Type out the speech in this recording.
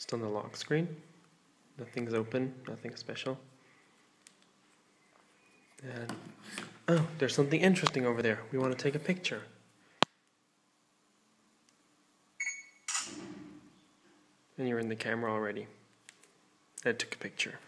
Just on the lock screen. Nothing's open, nothing special. And oh, there's something interesting over there. We want to take a picture. And you're in the camera already. I took a picture.